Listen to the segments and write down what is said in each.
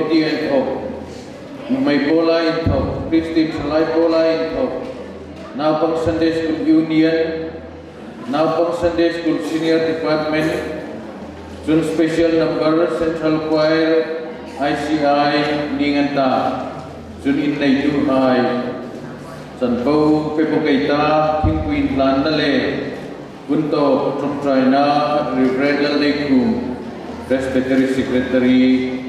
Committee and Top. Tau, Maipola in Top. Christian Salai Salaipola in Tau, Napang Sunday School Union, Napang Sunday School Senior Department, Jun Special Number Central Choir, ICI Ninganta, Jun Inay Juhai, San Pau Pepokaita, King Queen Landale, Punto Trump China, Reverend Room. Respectory Secretary,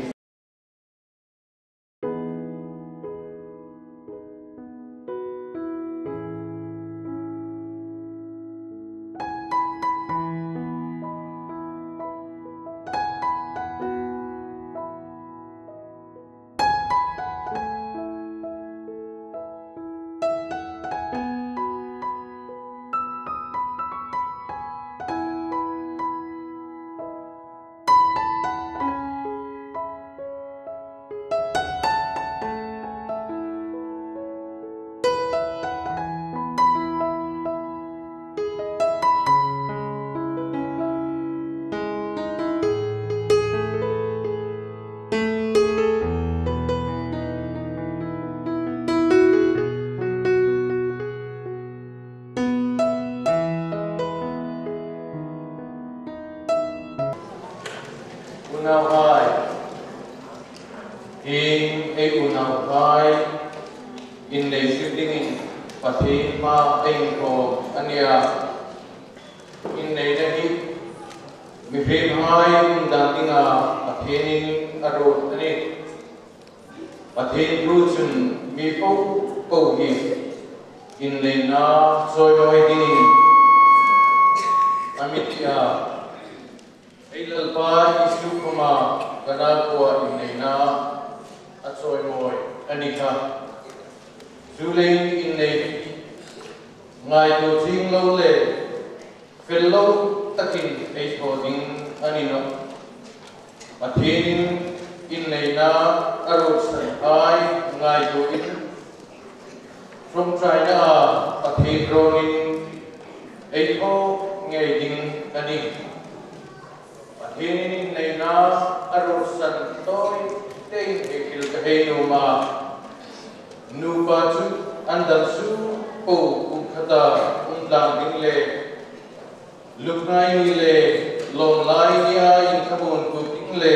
lúc này như lệ lòng lai ya in kabun ku ding le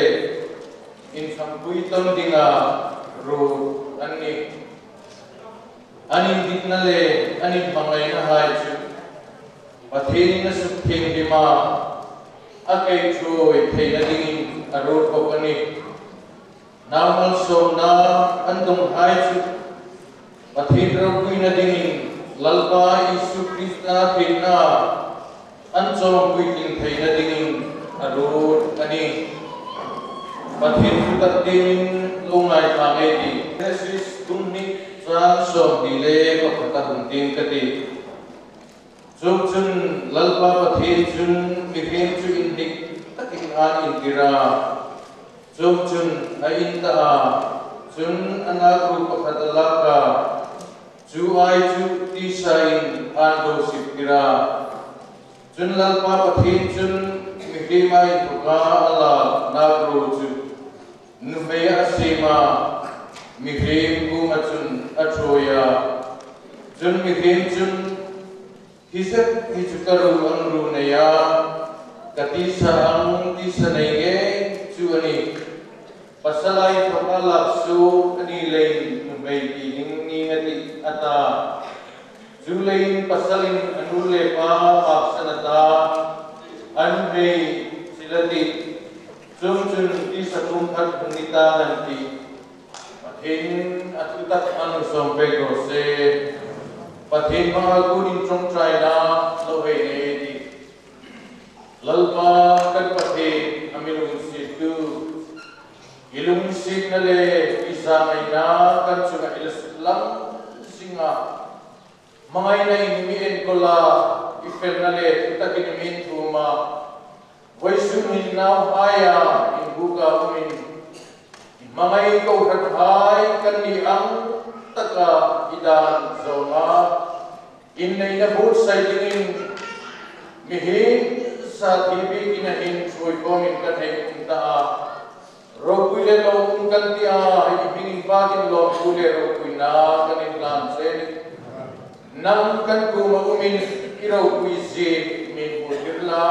in sampui ton anh ro ani anin dit na le bằng pangai na hai nên pathini na su thing di ma. Akai trôi thầy đã đi ở rốt của con đi nào al som na andong hai và pathin ro kui na ding lalpa isu krishna pinna an chom kui ting thei na ding a ru ani pathin ta ding lungai tha nge di jesus tum ni sang som di le ko ta hum ting ka di zum chun lalpa pathin chun mi phim chu in dik takin an in tira zum chun na in ta. A chun anga gru la ka chu ai chu ti sa in an do sip tira Jun lalpa petinjun mihima ibuka Allah nabruju nufi asima mihim kumacun acoya jun mihim jun hisap hisukaru anru naya katisa amung tisa nege cuani pasalai papa lapsu anilai nufi ingin ngati ata. Julain Pasalin Anule Pa of Sanata, Anbe Silati, Sumjun Tisakum Patunita and T. But him at Utah Anusom Pego said, But him a good in Trump China, so he did. Lalpa Kapate, Amilum Situ, Ilum Sikale, Isa Maina, Katsuma Islam, Singa. mangai nei ni mi en kola i fel na le tuta ki ni min thuma voisu ni nau haya in buka umin mangai ko hat hai kan ni ang taka idan zonga in nei na bot sai tingin mi hi sa tibi ki na in chui ko min ka thei kun ta rokuile lo kun kan ti a i pingi ba kin lo kule rokuina kanin lan se ni Nam kan kuma umin iro min putirla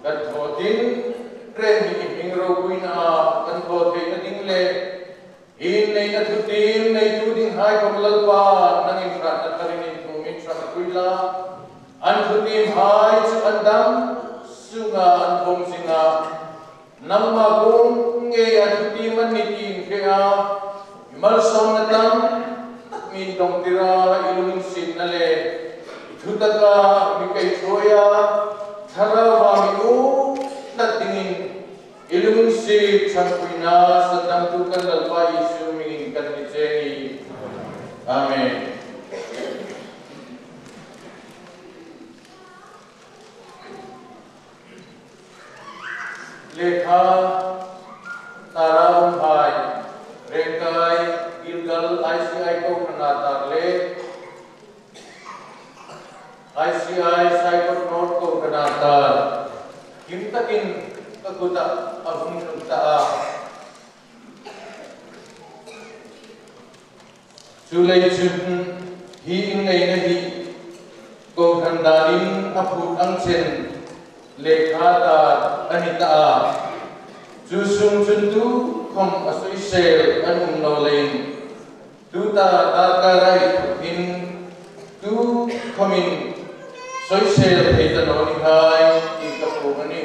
kan hotin tremi iping ro kuina kan hotin adingle in nei na thutin nei tuding hai kamlalwa nang imra na tarin tumin sa kuila. An thutin hai chakandam sunga an bom singa. Nam ma kung nge an thutin ni tim kaya imal na tam min dong tira nale jutaka mikai troya tharawamiu natingin ilung si chakuina satamtukan dalpa isu mingin kanitsengi amen लेखा तारा भाई रेंकाई गिलगल आईसीआई को खनाता लेख ICI cyber note ko kanatar kimtakin kaguta ahung nagtaa Sulay chun hi ingay na hi ko kandarin aput ang chen lekha ta anita Jusung chun tu kom asoy sel anong nolain tu ta ta karay in tu komin soy sel hita no ni hai in kapu ani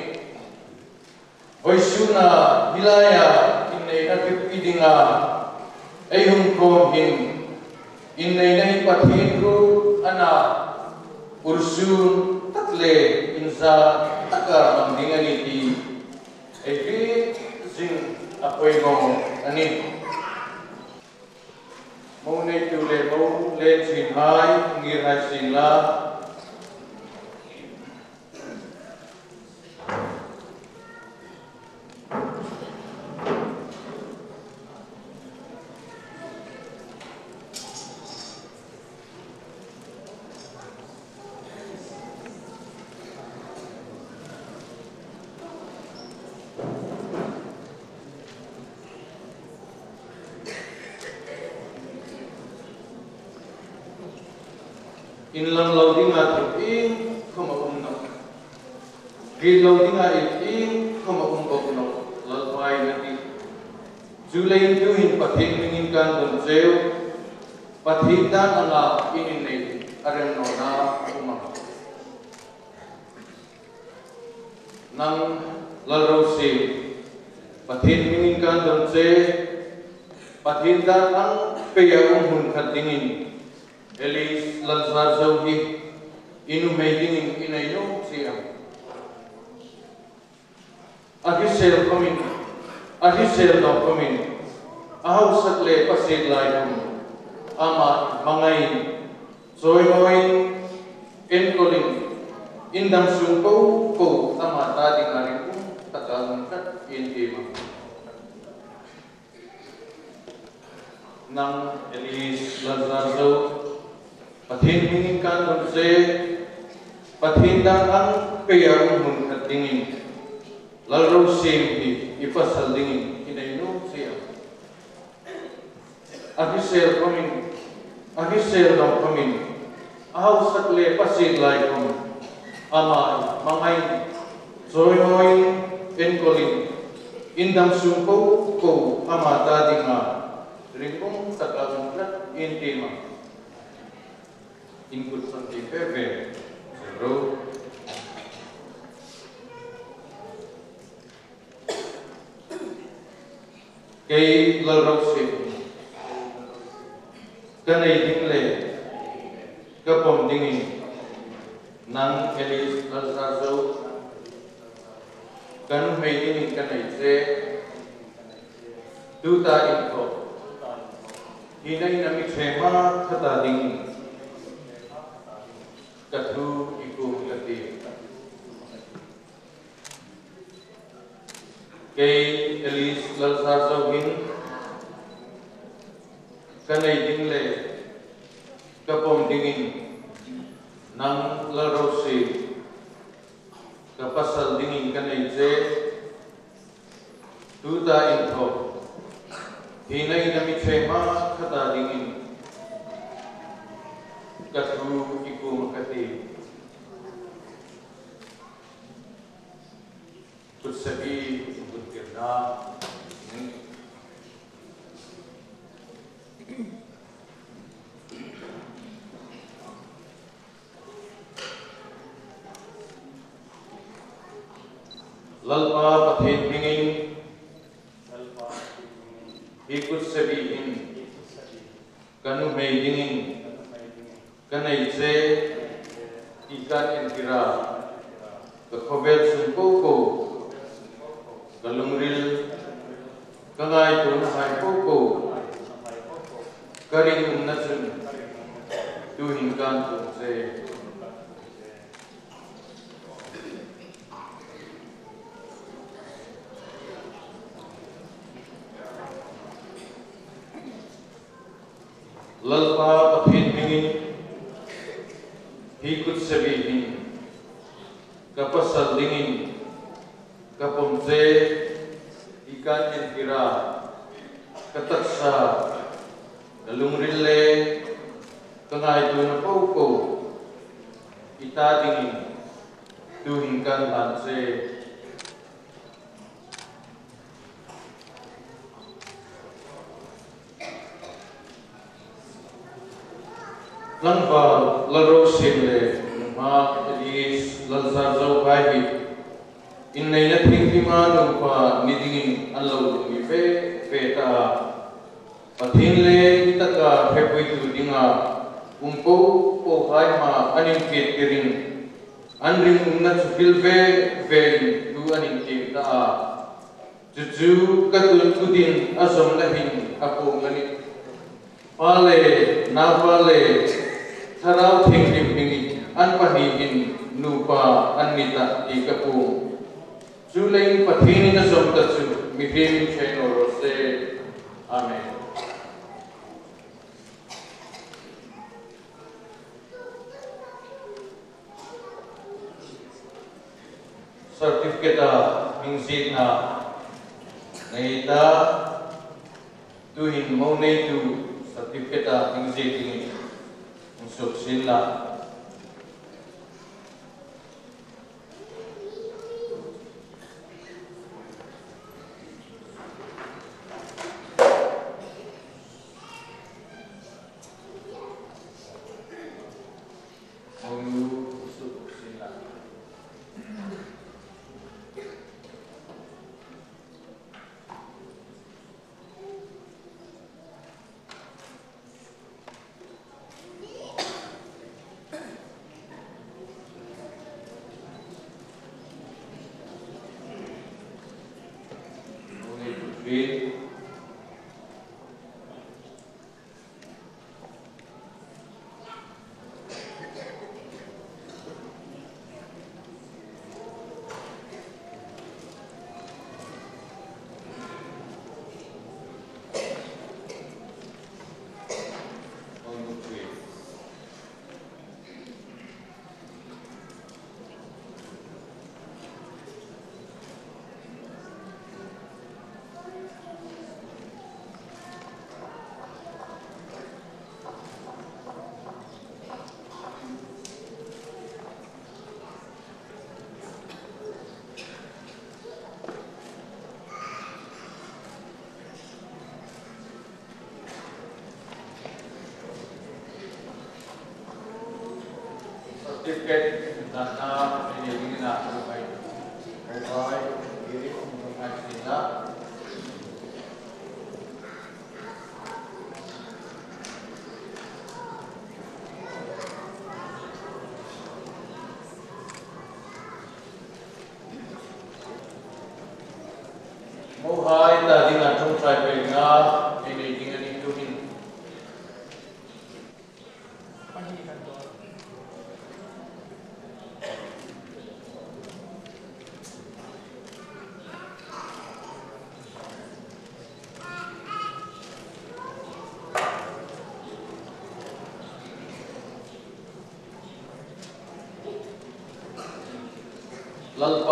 Hoy suna hilaya inay na pipidinga ay hung ko hin inay na ipathin ko ana ursun tatle insa taka mandingan iti ay di zing apoy mo ani mo na itule mo len sin hai ngir hai sin la. In lang lo ding a tu in ko ma um no ri lo ding a it in ko ma um bok no lo twai na ti ju le in tu in pathin ming in kan bun zeu pathin dan anga in in nei arem no na uma nang lal ro si pathin ming in kan bun ze pathin dan ang pe ya um hun khat ding Elise Lansar Zawhi, inumating yung inay niyo siya. Ahisel kamin, ahisel daw kamin, ahaw sa tle pasilay kami, ama mangayin, soynoin, enkoling, indam sungkaw, ko tama tating na rin po, kat, intima. Nang Elise Lansar Zawhi, Patin mining kan bunse, patin dan an kayang katingin, lalu sempi ipa saldingin kita ini siapa? Aku share kami, aku share kami, aku sakle pasir lagi kami, amai, mangai, zoinoin, enkolin, indam sumpo ko amata dinga, ringkung takalungkat intima input something PV 0 Kay Larosin Kanay Dingle kepom Dingin Nang Elis Lazazo Kan May Dingin Kanay Tse Duta Info. Hinay Namitsema Kata Dingin Dadu Ibu Ngerti Kei Elis Lelsa Sohin Kanei Dingle Kapom Dingin. Nang Lerosi Kapasal Dingin Kanei Je Duta Intho Hinei Namiche Ma Kata Dingin. قصركم كثير कुछ सभी कुछ किरदार ललपा पथेत बिंगिन ही कुछ सभी इन कनु में बिंगिन ganaice ikan entira kakobet sumpoko galungril kangai tun hai poko karing umnasun tu hinkan tunse Love Ikut likut sabihin kapasadlingin kapomze ikan entira, kira. Kataksa kalungrille tengah itu na pauko ita dingin duhingkan lansi lanse langba laro simle ma elis lalsar zau mà innai na thingtima nupa nidingin lâu đi fe fe ta pathin le itaka phepui tu dinga cô po hai ma Anh ket kirin anring umna về về ve anh em kết ta chú chú các juju katun kudin asom lahin apo ngani pale na pale सराव थिंग थिंग थिंग अनपढ़ी इन नूपा अन्निता एकपु जुलाई पथीन तो तो इन जमतचु मिथेन छेन और से आमेन। सर्टिफिकेट आ ना। नहीं ता, तू हिंद मौने तू, सर्टिफिकेट आ मिंसित Sopsilla certificate does not ಸ್ವಲ್ಪ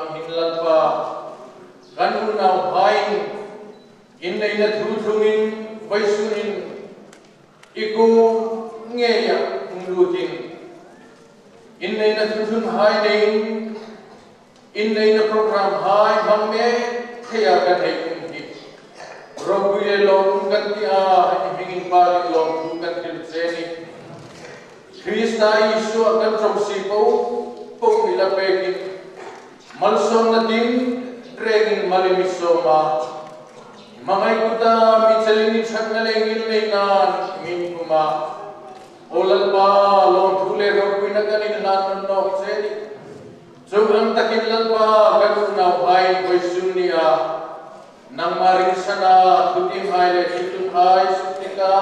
tak bang hin lan pa kan u nau hai in nei na thu thungin vai sunin iku nge ya nglutin in nei na thu thun hai nei in nei na program hai bang me thaya kan hei kum ki robu le long kan ti a hingin pa ni long kan til zeni Krista Isu akan trong si po Malsom na din tregin malimisoma. Mamay kuta mitselini chaknalengin leinan min kuma. Olal pa long thule rok pinaganin nanon nok sedi. Sobrang takin lang pa ganun na uhayin ko'y sunya nang marisa na kutim ay lekitum sutika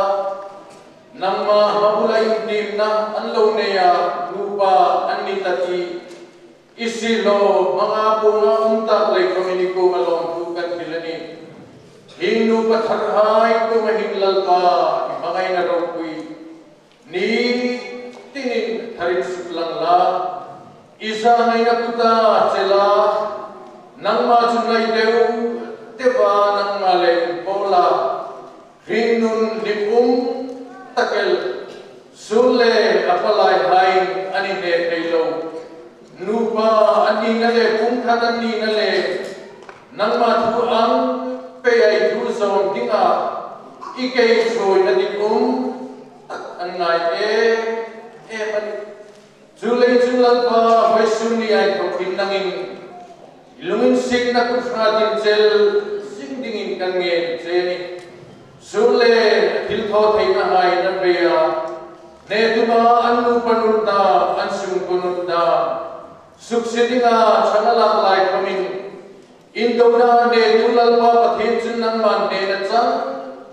nang mahabulay dim na anlaw niya lupa anitati tati isi lo mga bunga unta le kominiko malong tukan kilani hinu patharhai ko mahinlal pa ibangay na raw ni tinin harin suklang la. Isa ngay nakuta sila nang majunay dew teba nang malay pola. Hinun lipum takel sule apalay hain anine kailaw lupa ani nale pungkatan ni nale nang ang pe ai thu zon dinga i ke choi na di um an ngai e e man chu le chu lan pa hoi su ni ai ko kin nang in ilungin sik na ku fra din chel sing ding in kan nge che ni chu le thil tho thei na hai na be a ne tu ma an nu panul ta an sung kunul ta suksidi nga chanalam lai khamin indona ne tulal pa pathin chin nang man ne na cha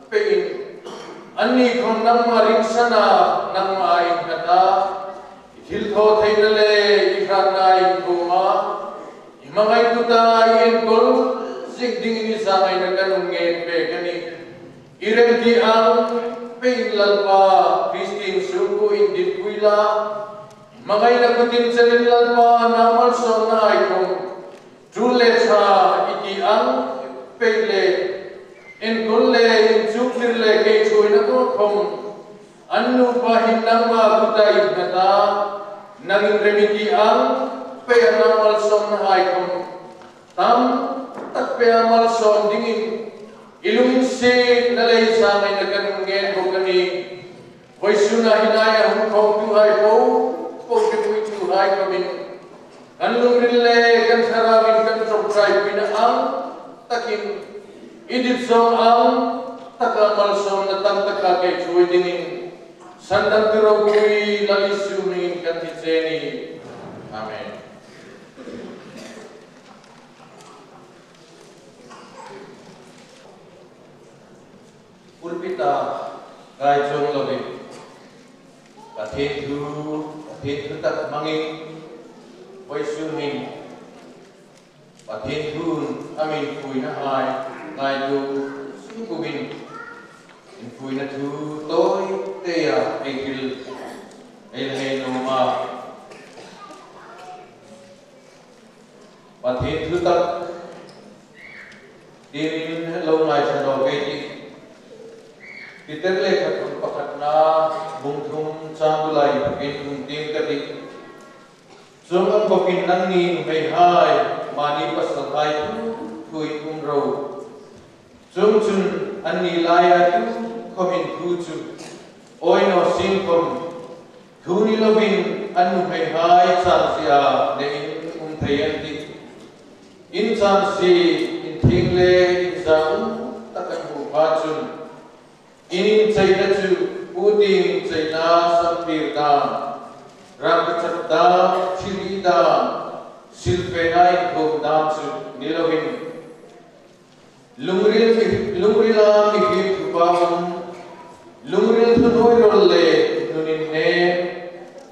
pe in anni khon nang ma ringsana nang ma in kata hil tho thein le i na in khuma imangai kuta in kol sik ding ni sa ngai na kanung nge pe kani ireng ti ang pe in lalpa kristin sungku in dikuila Mangainagutinselinlan pa namal so na ikong tuleta iti ang peile. In kulle in suklirle kay choy na to kung ano pa hinama kutay na ta naging remiti ang paya namal so na ikong tam tak paya namal so dingin. Ilungin si nalay sa amin na kanungin ko kami Voice na hinaya hukong tuhay po, mai pemin. Anugerah kan serabut kan subscribe pinam takin. Idit som am takamal som netam takake cuy dini. Sandar terobui lali sumi kan tiseni. Amin. Purpita gaya jom lagi. Kathedral thiên thứ tak mangin với sư mình và thiên thương à mình phùi nó hai ngài dù sư của mình in phùi nó thứ tối tê à ai kêu ai hay nô mà và thiên thứ tật tiên lâu ngày sẽ đồ về đi thì tên lệ thật na bung thùng sang bu lại cái thùng tim cái đi Sung ang bakin nang ni may hay mani pasal hai tu thui um ro chung chun an ni lai a tu, komin thu chu oi no sin kom thu ni lovin an nu hai hai chan sia ne in um thei ti in chan si in thing le in za takan hu chun Inim cahaya tu puding cahaya sampir dam, rakyat dam ciri dam, silpenai kau dam tu nilaiin. Lumuril lumurilam hidupam, lumuril tu noy rolle nuninne,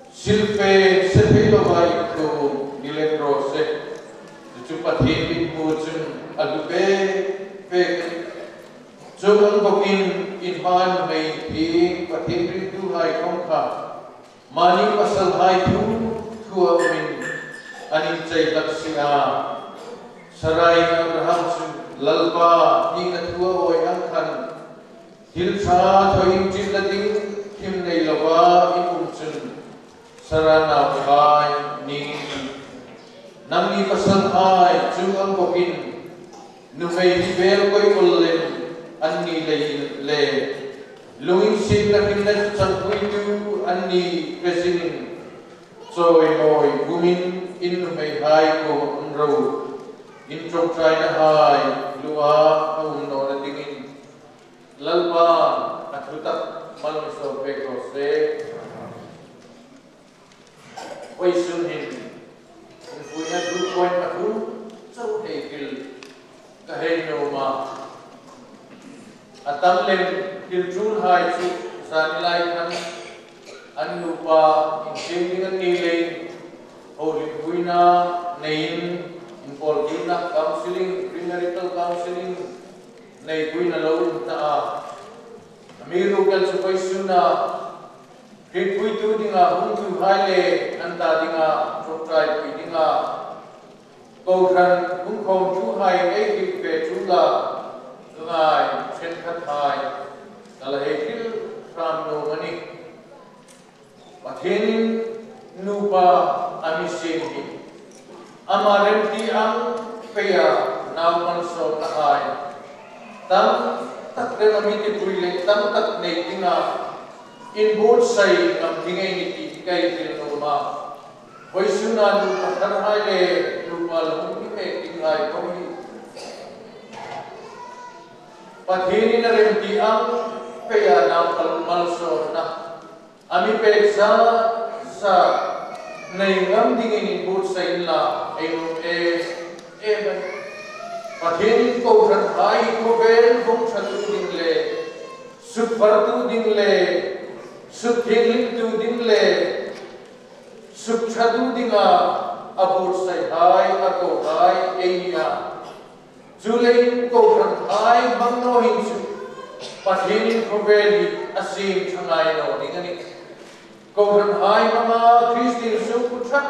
silpen sepelobai kau nilai proses, tu cepat hidup kau tu adu pe. Pe, cuman kau ini in han mai thi pa thi ri tu hai kong kha mani pasal hai thu thu min anin chai lak singa sarai abraham chu lalpa ni na thua oi ang khan hil sa thoim chin la ding kim nei lawa in um chun sarana khai ni nang ni pasal hai chung ang bokin nu mai đi vel koi ul len anni le le lungin sin na kin na chang pui tu anni ni so e moi gumin in nu mai hai ko um ro in trong trai na hai lua um no na dingin lalpa athutak mal so pe ko se oi sun hin in fu na du koi ma hu so hei kil ka hei no ma a atam lem kil chun hai chu san lai kan an nu pa in sim ding an ni le ho li pui na nein in pol kin na counseling premarital counseling. Nei pui na in ta. A amiru kal chu pai su na. Kit pui tu dinga hung tu hai le anta dinga chok trai pui dinga Cầu thần hung khom chu hai ei kịp về chu la lai chen khat hai kala he kil ram no mani pathin nu ami sin hi ama ti ang peya nam man so na tam tak rem ami ti pui le tam tak nei dinga in both sai ngam dingai ni ti kai til no ma hoi su na nu pa hai le nupa pa ni me tingai ko ni Padhini na rin di ang kaya na palmalso na. Ami peksa sa naingam dingin inbut sa inla ay e eh, e eh, Padhini ko rathai ko bel kung satu dingle subhartu dingle subhilim tu dingle subchadu dinga abur sa hai ako hai eiya Julai ai mang no hin chu pathin proveli asim thangai no dingani kokran ai mama christin su puthak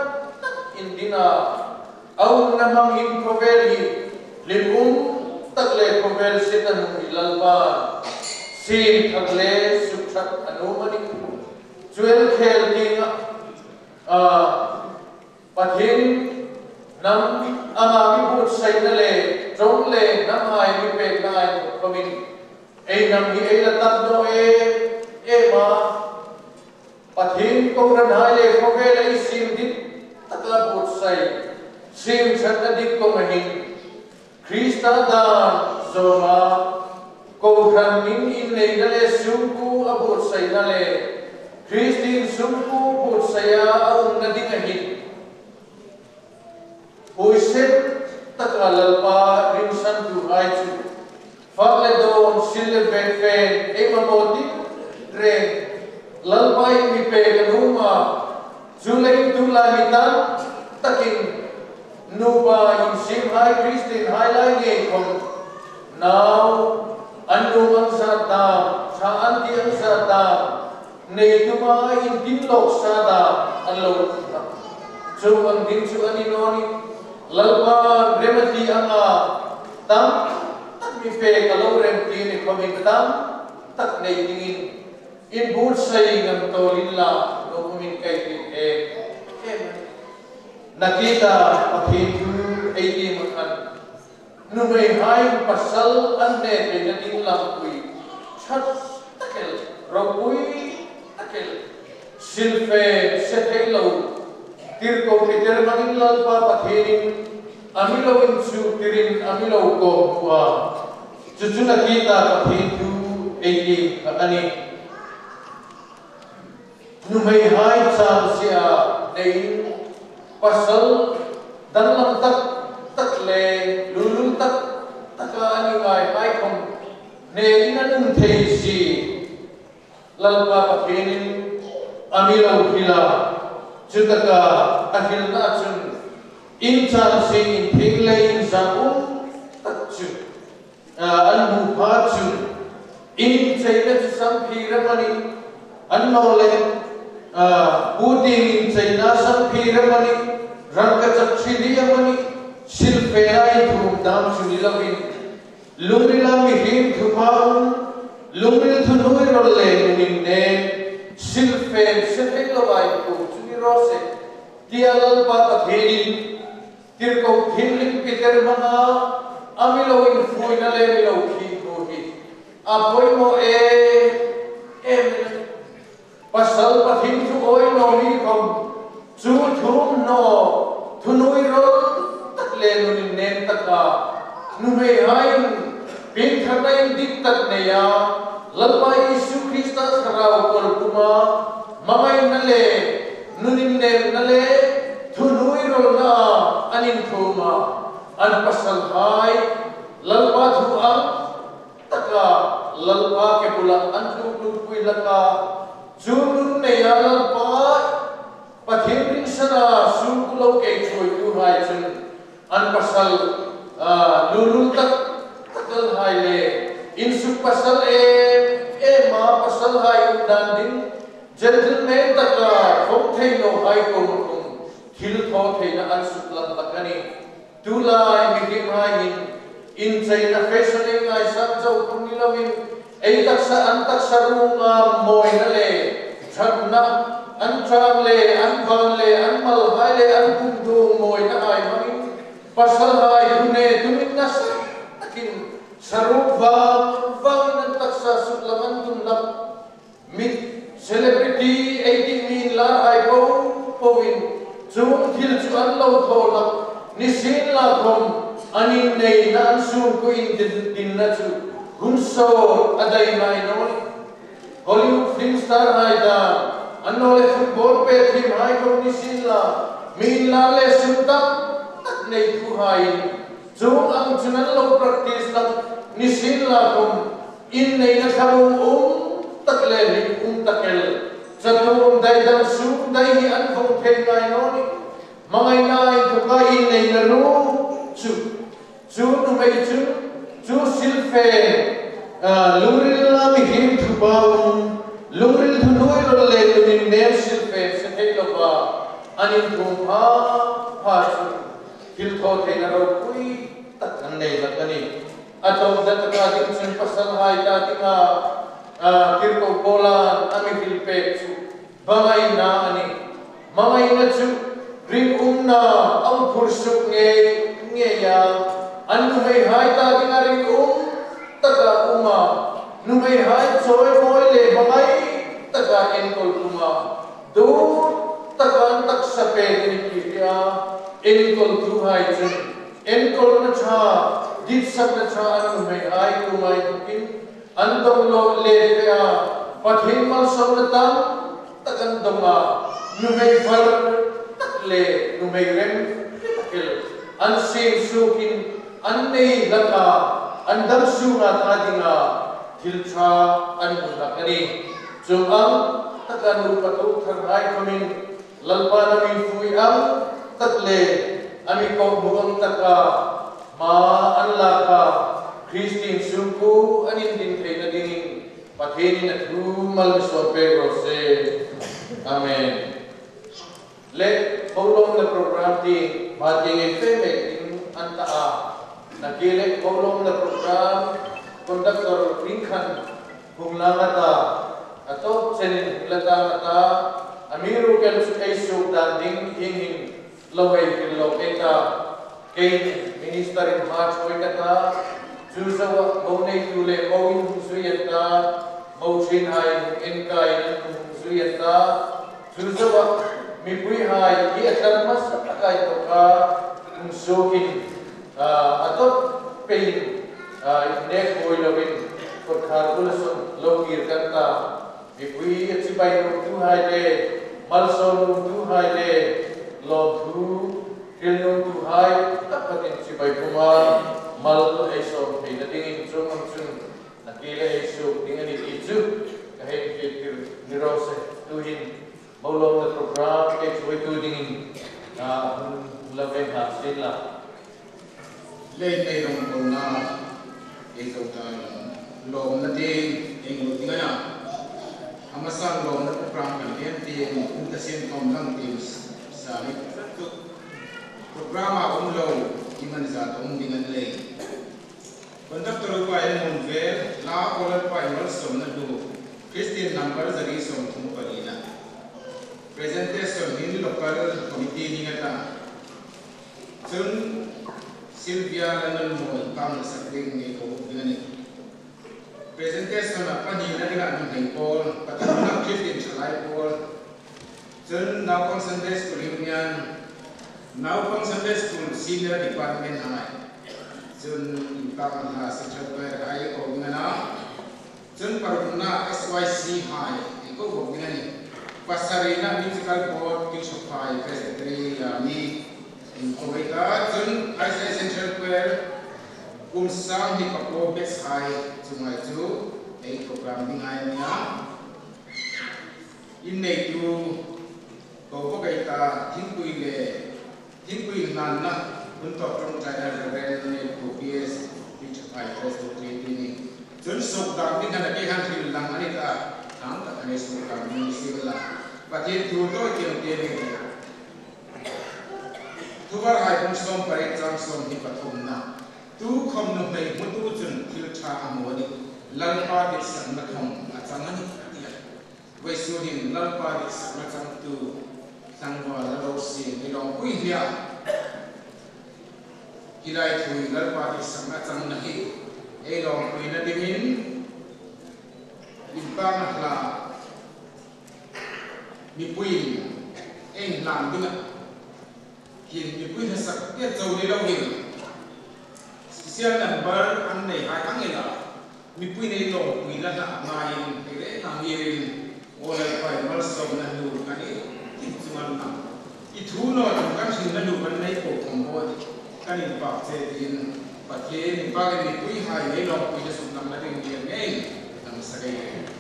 in dina au na mang hin proveli limbum takle provel sitan ilalpa sim takle sukhak anumani chuel khel tinga a pathin nam ama mi put sai na le trong le nam hai mi pe na ai nai mi ei nam hi ei la tat do e e ma pathin ko ran hai le ko ke le sim dit tak la put sai sim chat na dit ko mahin krista da zoma ko khan min in le na le sum ku abu sai na le. Kristin sum ku saya sai na ding a hin na set Puisit tak lalpa rinsan tuhai tu. Fakle don silver bedfe emanoti eh, tre lalpa ini pegenuma julai tulai tan takin nuba insim hai Kristin hai lagi kon now anu mansa ta sa anti mansa ta ne tuma in dilok sa ta alu. Jom angin, jom angin, nonin. Lalpa remati anga tam tak mi pe ka rem ti ni komin tam tak nei dingin in bur sai ngam to lin la no kai ti e nakita pathin tu 18 nu mai hai pasal an ne te na lam kui chat takel ro kui takel silfe se te lo tir ko te ter mangin lal pa amilo in su tirin amilo ko kwa chuchuna kita pathin tu ei ani nu mai hai chang sia nei pasal dan lam tak tak le lulu tak tak ani ngai hai khom ne ina nung thei si lalpa pathirin amilo hila chutaka ahilna chun incha sing in thingle in sangu chu anhu ha chu in chaina chu samphiramani annole budi in chaina samphiramani ranga chakshidiyamani silpherai dhumdam chunilamin lumrila mihim dhumaun lumril dhunoi rolle muninne silphen silphen lovai dhumdam crossing, tialal patadhili, tirko thimlik pitermana, amilo in fuinale milo kikuhi. Apoimo e em pasal pathim tu oi no ni kom, tu thum no, tunui ro takle nunin nem taka, nume hain, bin khatayin dik tak neya, lalpa Yesu Kristus karau korpuma, mamay nale, nunim nem nu ni na le thu noi ro na anin thuma an pasal hai lalpa thu ang taka lalpa ke pula an thu tu pui laka chunun ne ya lalpa pathin rin sana su kulo ke choi tu hai chun an pasal lulul tak takal hai le in su pasal e e ma pasal hai dan din gentleman ta phong thei no hai ko kum thil tho thei na an su lam takani tu lai mi kim hai in in chai na fashioning ai sam chau kum ni lovin ei tak sa an tak sa ru nga moi na le chat na an trang le an van le an mal hai le an kum du moi na ai mangin pasal hai tu ne tu min na sa takin sarup vang vang na tak sa su laman tum lam mit celebrity 18 min la ai po povin chung thil chu an lo tho lam ni sin la kom anin nei na an sun ko in din na chu hun so adai mai no Hollywood film star hai da anno le football pe thim hai ko ni sin la min la le sun ta nei thu hai chung ang chunan lo practice la ni sin la kom in nei na kharu um tak le ni um takel chatum dai dam su dai hi an phong the ngai no ni mangai nai thu ka in nei na nu chu chu nu mai chu chu sil fe luril la mi him thu ba baum luril thu noi ro le tu ni nem sil fe se thei lo ba anin thu pha pha chu hil tho thei na ro pui tak an nei la ka kani atau dat ka dik pasal hai ta tinga kir ko bolan ami hil pe chu bangai na ani mangai na chu ring um na am phur suk nge nge ya an nu hei hai ta tinga ring um taka uma nu hei hai choi moi le bangai taka en kol kuma do taka tak sa pe ni ki ya en kol tu hai chun en kol na cha dit sak na cha an nu hei hai ku mai kin antum le fea pathin mal som tang takan doma numei far tak le numei rem takil an sim sukin an nei laka an dam su na thadinga thil cha an lakani chungam takan rupatu thar rai khamin lalpa nami fui am tak le ami ko buang taka ma an laka Christine Sulko anin din kay na ding patinin at rumal mismo pero se Amen. Let paulong na program ti matingin femek ding antaa. Nagilit paulong na program Conductor Ringkan Hunglangata Ato senin hunglangata Amiru ken sukaisu danding ingin laway kiloketa kay Minister in March Wikata chu zawa mo nei tu le mo in hu su yan ta mo chin hai en kai nan hu su yan ta chu zawa mi pui hai i atar mas akai to ka um so kin atot pein ne koi lovin ko khar kul so lo kir kanta mi pui chi bai no tu hai le mal so no tu hai le lo thu til no tu hai tak patin chi bai kuma mal ai so thei na ding in chung ang na ki le ai so ding ani ti chu ka he ki tir ni ro se tu hin mo lo na program ke chu tu ding in na la ve ha sin la le te rong ko na e ko ta lo na te e ngo ti na amasan lo na program kan ken ti e ta sen kom lang ti sa ni programa um lo iman zatong dengan lain. Bentuk terupaya mengver la polar payor somna dulu. Kristian number zari somtung perina. Presentation di lokal komite ni Chun Sun Sylvia Lennon Moon tam sakring ni ko dengan ni. Presentation apa ni nak dengan ni pengpol, patut nak kritik selai pol. Sun nak konsentrasi kuliah Now functional school senior department namai. Jun impang ha sejuk berai ogmena. Jun paruna SYC hai. Iko ogmena ni. Pasarina musical board teacher hai presentary ami. Inkoita jun as essential per kumsang di kapo best hai sungai tu. Ei program ni hai ni Inne tu. Kau kau kita tinggi le Jibril Nana untuk peruntukan revenue KPS which I also creating. Jadi sokdang ni kan lagi kan sih lang ni tak, tang tak ada sokdang ni sih lah. Bagi tu tu yang dia ni. Tu baru saya pun som periksa som di patung na. Tu kom nu mai mutu jun filtra amoni. Lalpa di sana kong acangan ni. Wesudin lalpa di sana kong tu tăng vào là đâu xí đi đồng quý khi đại thui lar pa ti sanga chang na hi e long pui na ding in in pa na hla mi pui en lam ding hin mi pui na sak ya chau ni lo hi sian nan bar ăn này hai ang ela mi pui nei long quý la na ma cái te re na mi lại phải mất pa là som cái nu zusammen machen. I tu no to kan sin na du ban nai ko thom ho kan in pa se din pa ye ni pa ge ni kui hai ye lo kui da sum nam na ding ye nei nam sa ge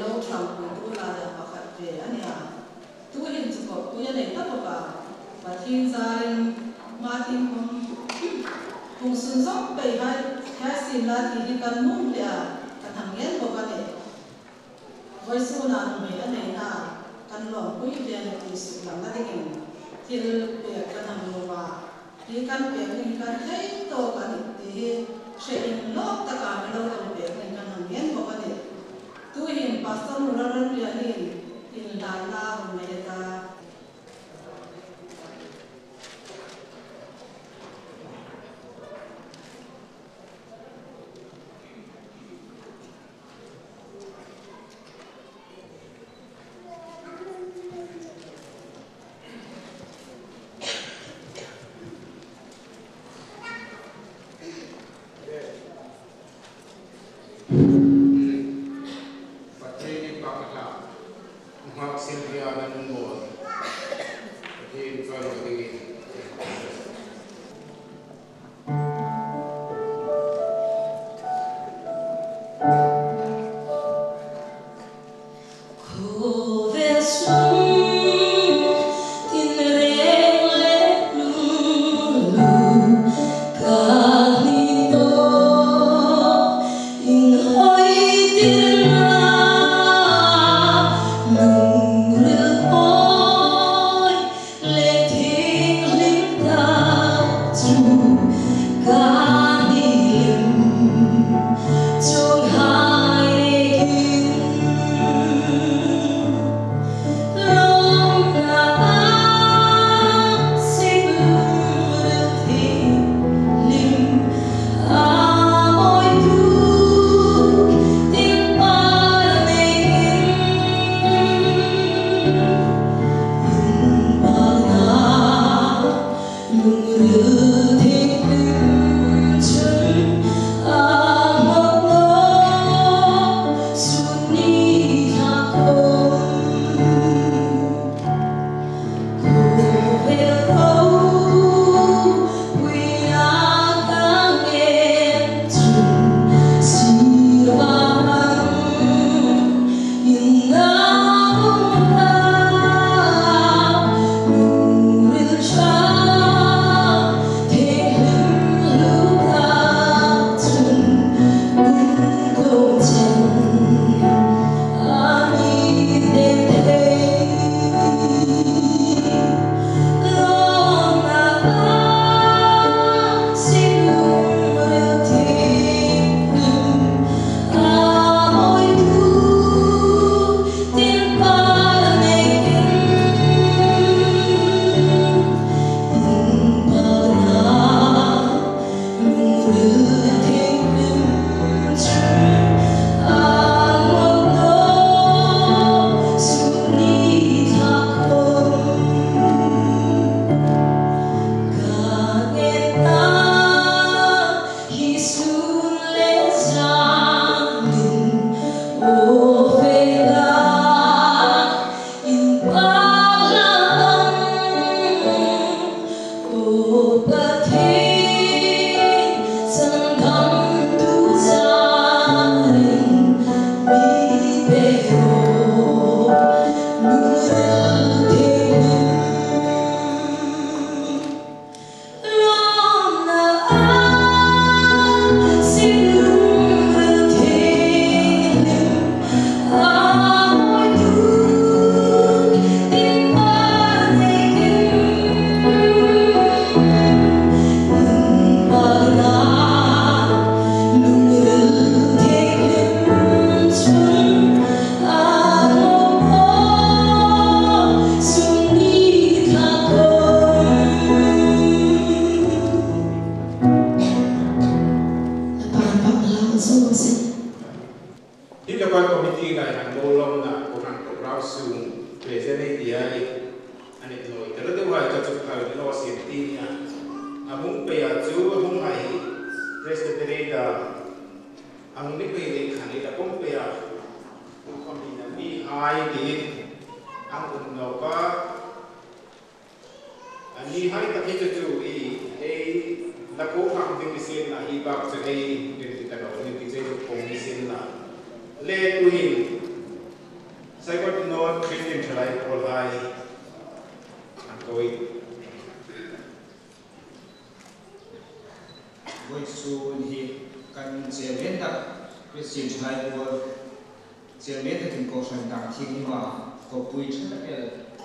lâu trăng tu là bạc hạt về anh à tu hiện chỉ có tu nhận này tất cả và thiên gia ma thiên không cùng sinh sống bảy hai khác xin là thì đi cần muốn để à cần hàng ghét của các đệ với số là mấy anh này là cần lòng quý để thì sự làm ra tình thì việc cần hàng nhiều và đi cần việc đi cần thấy to cả thì sẽ in lót tất cả mấy lâu làm việc cần hàng ghét của các đệ Kuhin, pastor muranan piahin,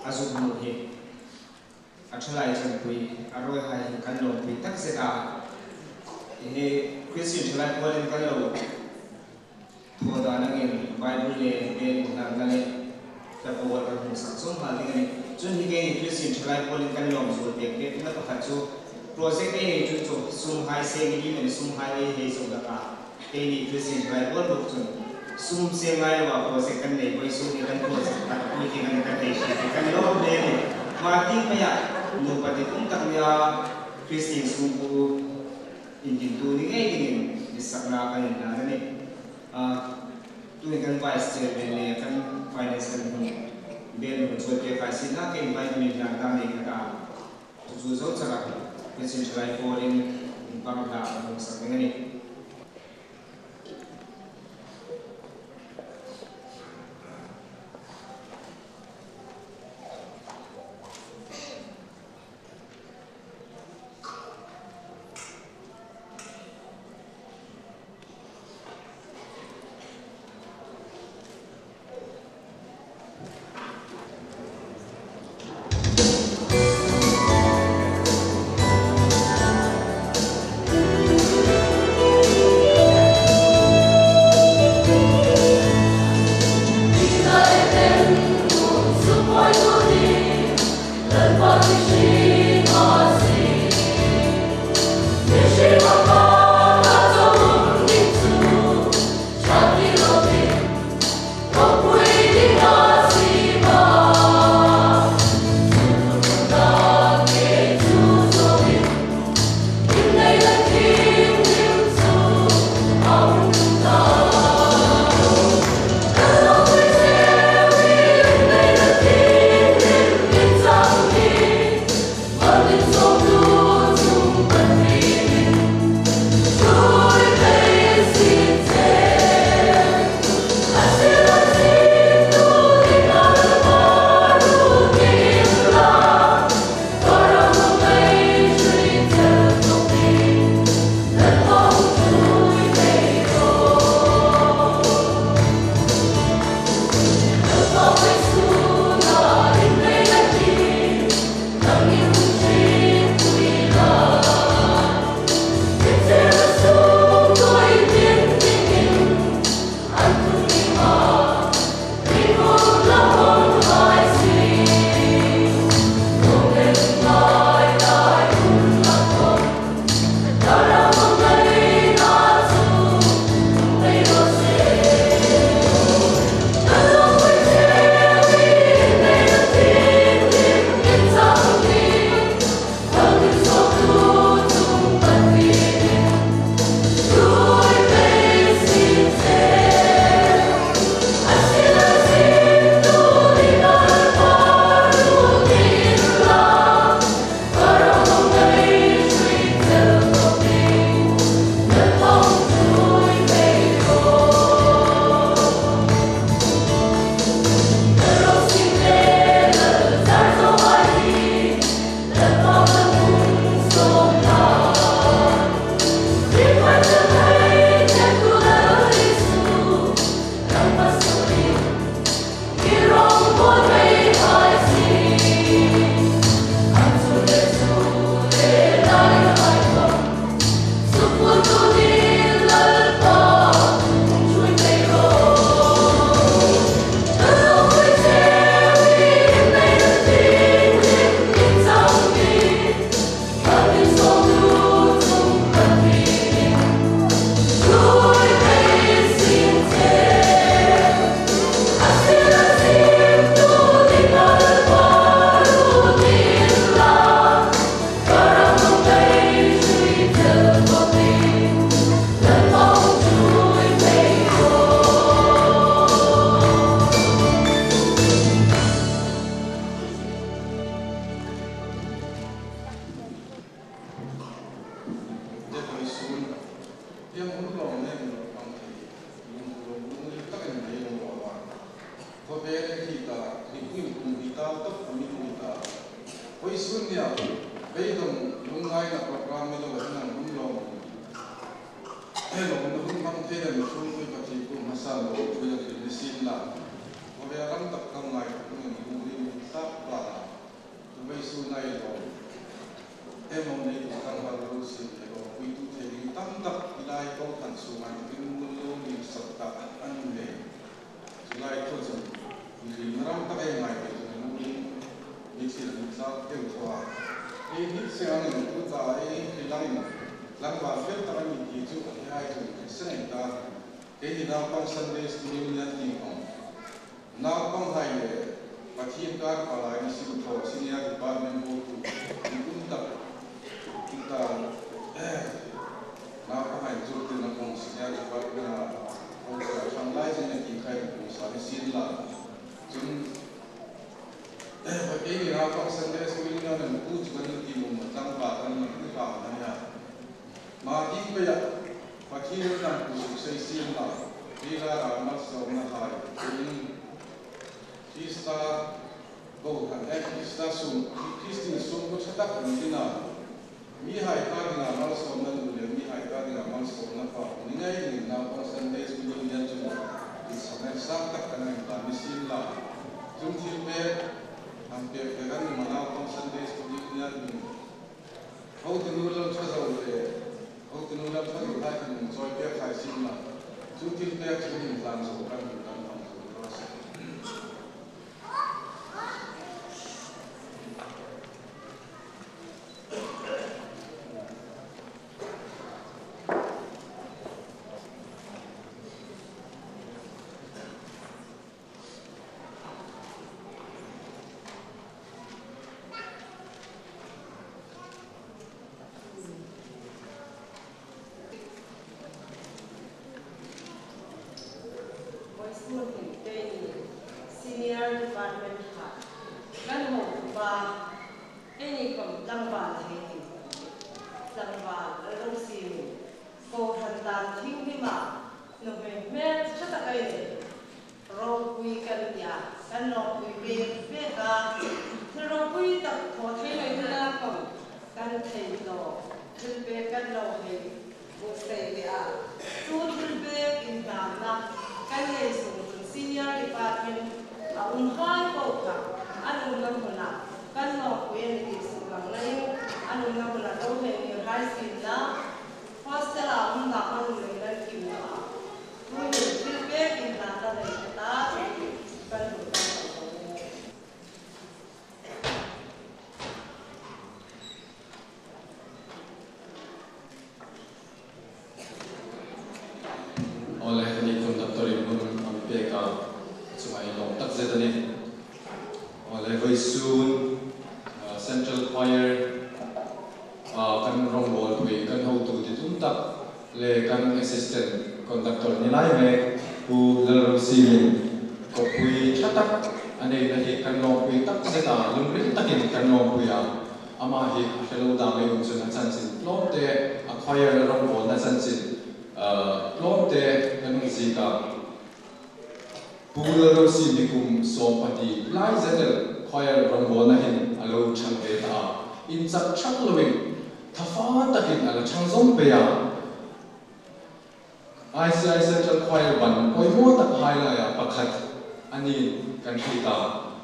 ke azu mu hi a chalai pui a roi hai kan lo pui tak se ka he christian chalai ko len kan lo thua da na ngin bible le be na na le ta ko wa ka sang som ma le ni chun hi ke christian chalai ko len kan lo zo te ke na pa kha chu project này chu chu sum hai se cái ni sum hai cái he số da ka. Cái ni christian xin phải có được सुम से मैं वापस से करने कोई सुम निकल को सकता कोई के करने का देश है कल लोग ले ले माती में या लोपति तुम तक या क्रिस्टियन सुम को इंजन तो नहीं गए थे इस सपना का इंजन आने ने तू इंजन वाइस चेयर बन ले कल फाइनेंस कर दूँ बेल में चोट के फाइसी ना के इंवाइट में जाना नहीं करता तो जो जो चला के इसे चलाई फॉरेन इंपार्ट डाल रहा हूँ सब e ni se ang ni ku ta. E ni lang lang ba fe ta ni ki chu ni ai chu se chúng ta ke ni na pang sunday school ni na ti ko na pang hai le pa thi ka pa lai ni si ko senior department là. فقيل يا فأحسن الناس إنا لنقوت بني كيمون وتنقى بني كيفا ونيا ما كيف يا فقيل نقوت سيسين لا قيل أعمل سونا خاي إن كيستا بو كان إيه كيستا سوم كيستين سوم بس تك ممكن مي هاي كارنا أعمل سونا نقول مي هاي كارنا أعمل سونا خاي نيجي نيجي فأحسن الناس إنا لنقوت بني كيمون وتنقى بني كيفا ونيا ما كيف يا فقيل نقوت سيسين لا قيل أعمل سونا خاي إن كيستا بو كان إيه كيستا سوم كيستين سوم بس تك ممكن مي هاي كارنا أعمل سونا نقول مي هاي كارنا أعمل سونا خاي نيجي نيجي فأحسن الناس إنا لنقوت بني كيمون وتنقى بني كيفا ونيا 함께 대가리 만나고 산대에서 이분야는 하우드 누르를 찾아오는데 하우드 누르를 찾아오다 하는 절대 관심만 두팀 대학 지금 인상 소감이 있다는 방송을 들었습니다. Cumai long tak zetani oleh voi soon uh, central choir. Uh, kan rong bol hui kan hau tu di tum tak le kan assistant conductor ni lai me hu lal si si ko hui chatak ane na hi kan long hui tak zeta lung rin takin kan long hui a ama hi hello da me um chun chan sin lo te a choir rong bol na chan sin lom te kan si ka pula ro si ni kum so pati lai zatel khoya ram bo na hin alo chang ve ta in chak chak loving tha fa ta hin ala chang zom pe ya ai si ai central khoya ban koi mo tak hai la ya pakhat ani kan thi ta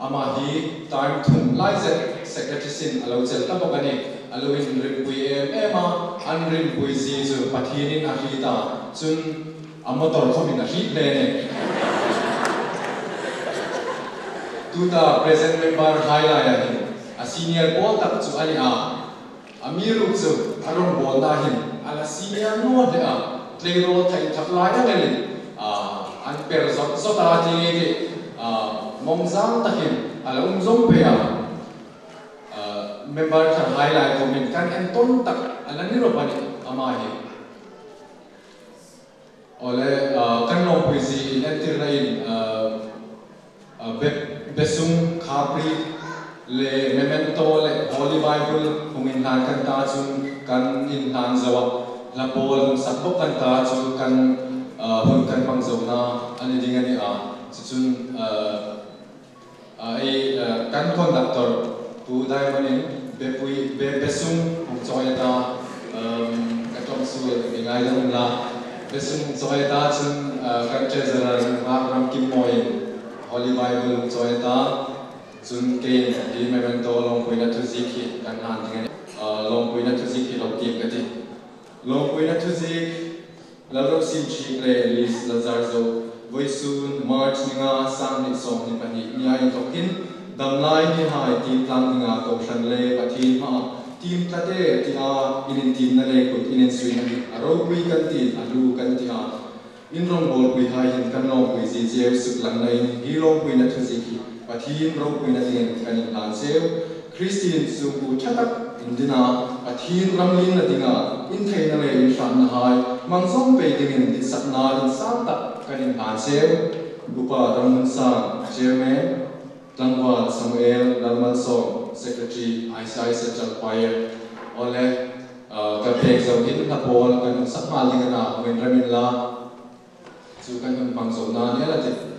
ama hi time thum lai zet secretary sin alo chel ta bok alo in rin pui em em a, an rin pui zi chu pathianin a hi ta chun amator khomin a hi le ne tu ta present member highlight. A senior ball tak chu ani a. Amiru chu aron bol na hin ala senior no de a. Play ro thai thak lai na le a an per zot zot a ti ti a mong zang ta hin ala um zong pe a. Member kan highlight comment kan en ton tak ala ni ro pani ama hi ole kan long puisi en tir besung khapri le memento, le holy bible hung in han kan ta chun kan in han zawa la bol sakbo kan ta chu kan hun kan pang zo na ani ding ani a chun ai kan conductor tu dai manin be pui be besung hong choi ta um ka su ni ngai lang la. Besung choi ta chun kan treasurer ma ram kim อลิไบบุลจอยตาจุนเกนดีไม่เป็นตัวลงคุยนัทุซิกิกันนานยังไงลงคุยนัทุซิกิเราเตรียมกันทีลงคุยนัทุซิกแล้วเราซิมชีเลยลิสลาซาร์โซไว้ซูนมาร์ชนิงาสามนิสองนิปันนิยายตกินดัำไลนี่หายทีมตั้งงาตกชันเล่ปะทีมมาทีมตัเต้ทีอาอินทีมนั่นเลยคุณอินสุวีนอารมณ์วิกันทีอารูกันทีอา in rong bol kui hai in kan long kui ji jeu suk lang nei hi long kui na thu ji ki pathin rong kui na lien kan in han jeu christian su bu thatak in dina pathin ram lin na dinga in thei na le in shan na hai mang song pe ding in dit sak na in sa tak kan in han jeu bupa ram mun sang jeu me tangwa samuel dalman song secretary ici central choir ole กับเพลงสองที่ทุกท่านโพลกันสักมาลิกันนะเป็นระมินลา którego będą Pan zownani, ale tych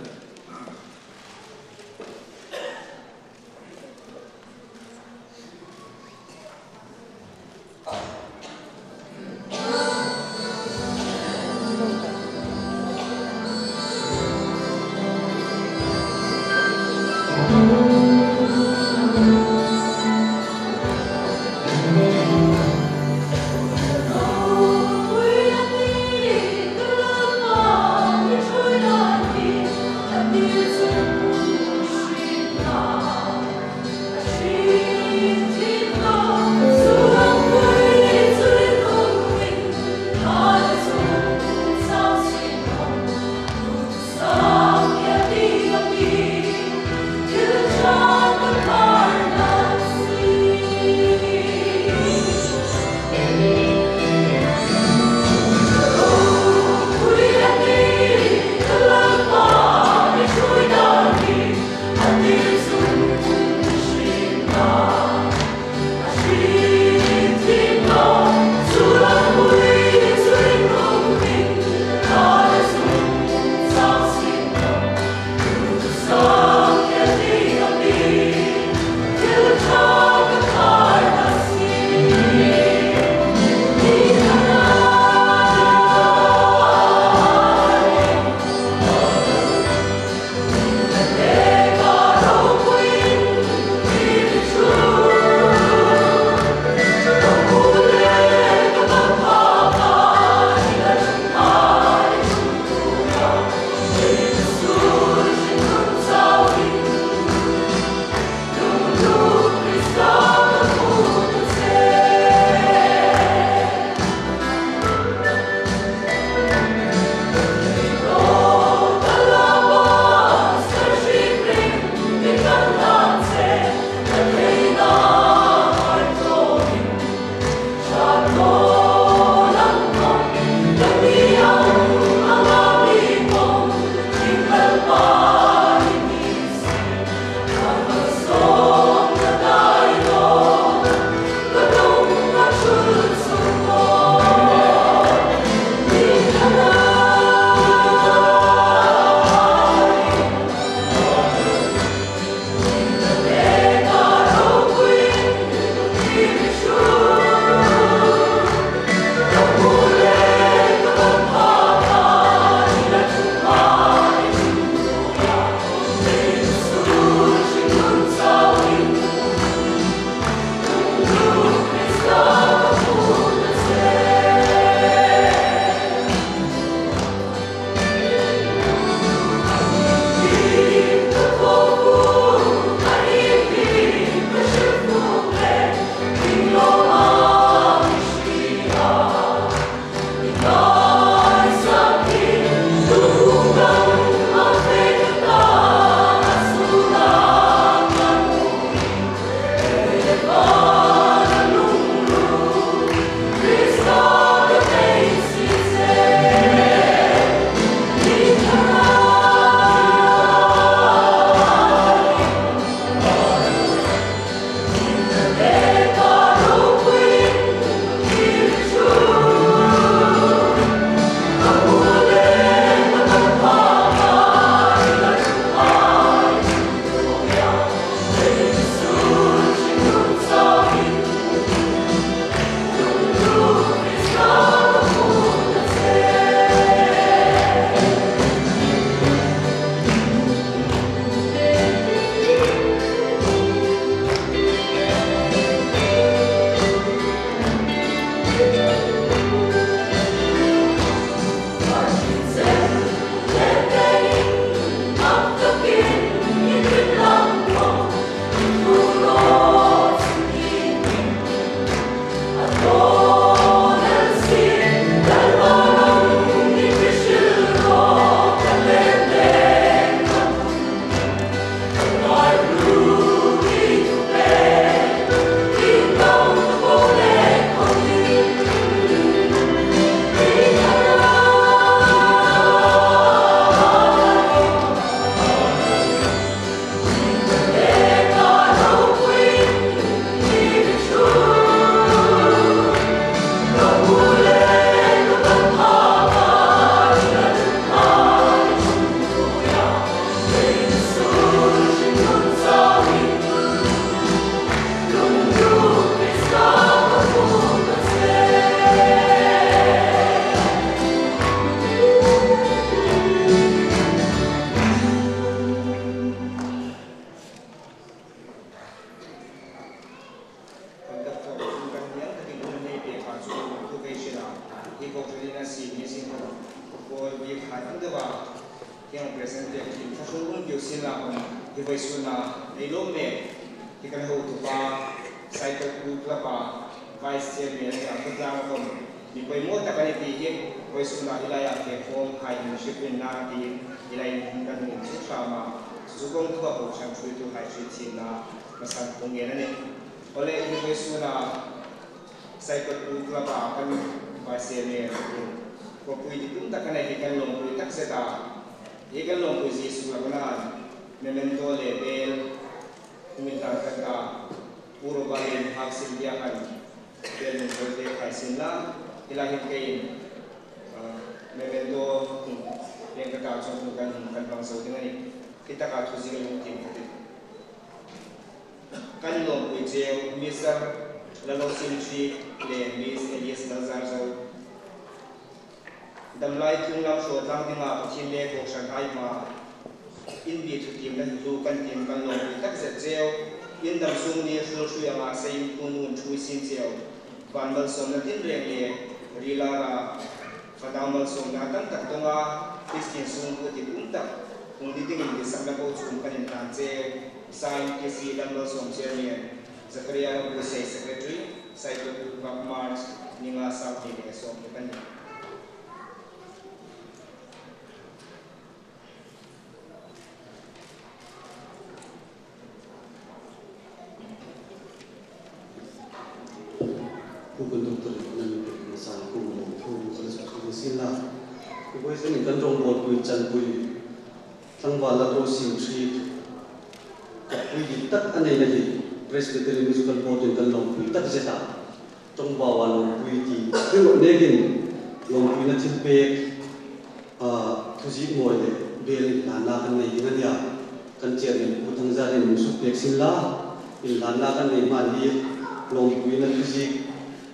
long ko na thu ji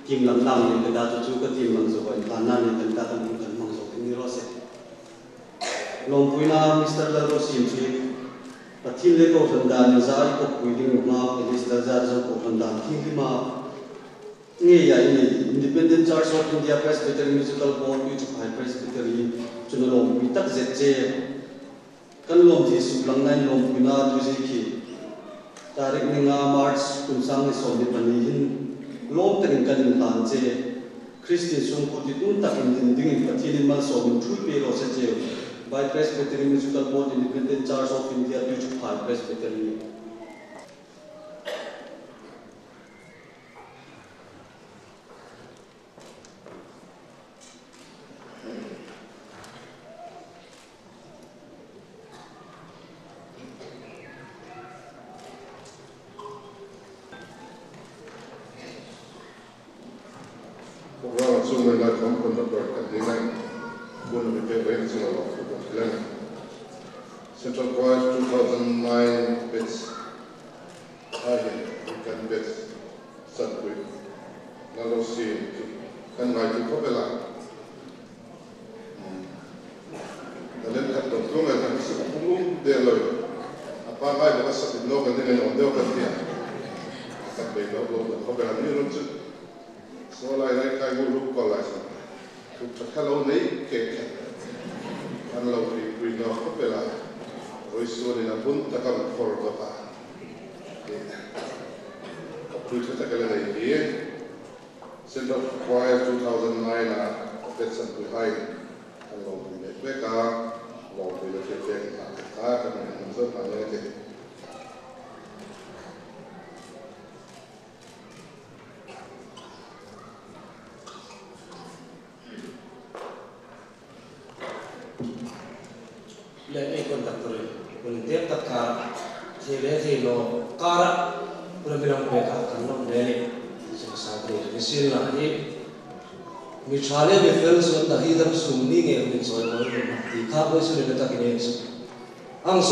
kim lam lam ni ta tu chu tim mang zo ba ta na ni ta ta kan kan mang zo ni ro se long pui na mr la ro sim chi pa thil le ko than da ni ma e lis la za zo thi hi ma nge ya independent church of india presbyterian musical board which high presbyterian chun long pui tak zet che kan long thi su lang nai long pui na tu Tariq निंगा मार्च कुमसांग ने सोने पनी हिन लोब तरिंग का दिन खान जे क्रिस्टियन सों को ति तुम तक इन दिन दिन पति ने मन सोने टू पे रो से जे बाय प्रेस पे तेरी musical board independent charge of India two five press पे तेरी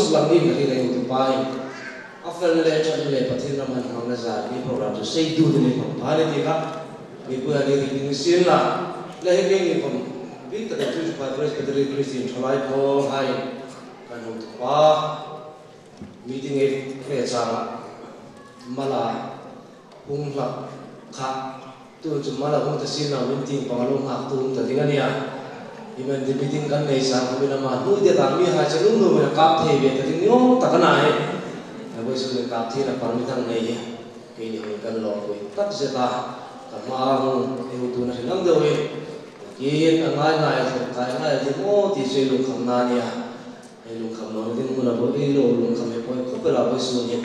Islami na hila yung tupay. After nila yung chadule, pati naman ang nasabi, program to say, do the name of Pality ka. May po yan yung tingin sila. Lahig kayo yung pang Peter, the Jewish Patriarch, the Catholic Christian, Chalai po, hay, kanong tupa, meeting ay kresa, mala, hung hap, ka, tuon sa mala hung tasin na winting pangalong hak tuon tatingan niya. Iman di meeting kan nei sa ko na ma nu dia ta mi ha cha nu nu na kap the be ta ni ong ta kana he na bo su ne kap the na par mi thang nei ke ni kan lo ko tak se ta ta ma hu e tu na se nang de he ki hin angai ngai so kai ngai di mo ti se lu kham na ni a e lu kham lo din mu na bo e lo lu kham e po ko pe la bo su ni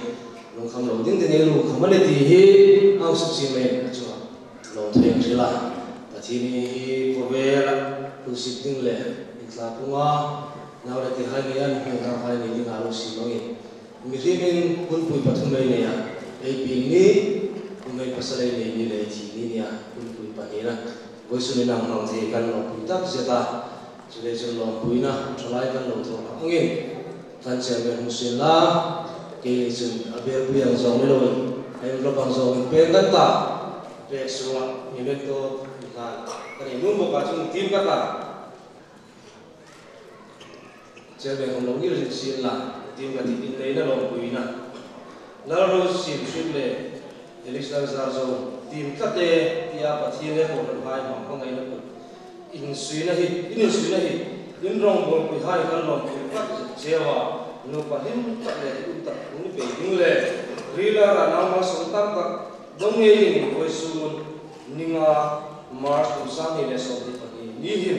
lu kham lo din de ne lu kham le ti he au su si me chu lo theng si la ta thi ni hi ko ve la lu si ting le itla tla nau nga ti là thì hai người anh người ta hai người đi nào xí nói mi ri min kun pui pathum nei ne ya ei pi ni ngai pasale nei ni le thi ni ya kun pui pa ni ra voi su ni nang nang the kan lo pui tak se ta chu le chu lo pui na thlai kan lo tho angin tan che me hu sin la ke le chu a ber pui ang zong ni lo ai lo bang zong pe kan ta pe su ma ni le to ka kan ni nu bo ka chung tim ka ta che me hong lo ni le sin la tim ka ti tin nei na lo pui na la ro sim sim le Elisa zar zo tim ka te tia pa thi le ko ran hai ma ko ngai na ko in sui na hi in sui na hi in rong bol ku hai kan lo ku ka che wa no pa hin ka le u ta u pe ding le ri la ra na ma so tam ka dong ye ni ko su ninga march from sunny rest of the body ni hi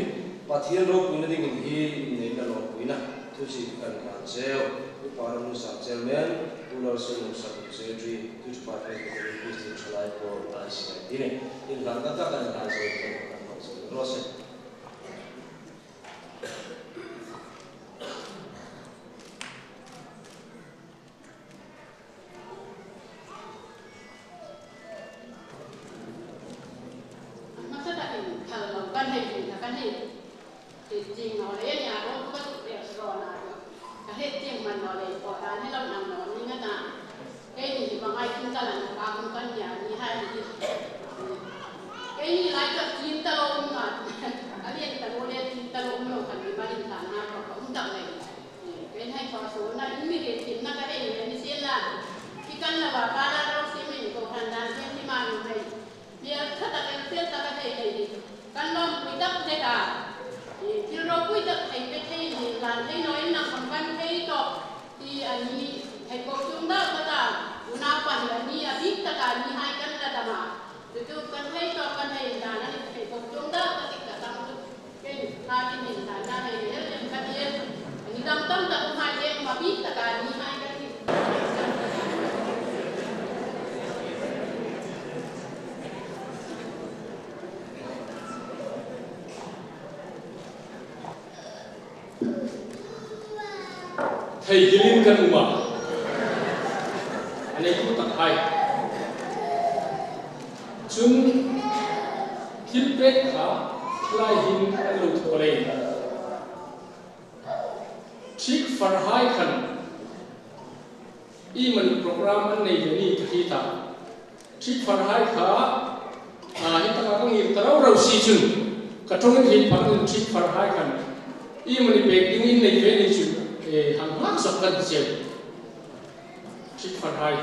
pathian ro kun ding hi ne na lo kun na tu si kan kan se u par mu sa se men tu lo se mu sa se tri tu pa pe ko ku si chalai ko ta se dine in ganga ta kan ta se ro se hết tiền mình nó lấy bỏ ra hết lòng nằm nó như thế nào cái gì ai ta là ba cũng con nhà như hai gì cái gì lại cái chín ta lông cái điện ta lông điện chín ta nó cần bị ba điện sản nào có cũng tặng này cái hai có số na những người điện chín na cái này là xin là khi căn là bà ba đã đâu xin mình có khả năng xem thì mà mình bây giờ thật là ta cái này này căn lông quý đắp thế cả thì nó quy định thành cái thay thì là thấy nói ani ekosum da kata una pan ani abi taka ni hai kan da dama tu kan hai to kan hai da na ekosum da kati ka tam tu ke na ki ni da na ne ne kan ye ni dam tam da ma ye ma bi taka ni hai hilinkan umat. Ane itu tak hai. Cun kipet ha lain lutore. Cik farhai kan. Iman program ane ini kita. Cik farhai ha. Ah, kita kata ni terau rau si cun. Katungan hit pakai cik farhai kan. Iman ini penting ini ni ni cun. In hàng mát sọc lần chiều trích phần hai.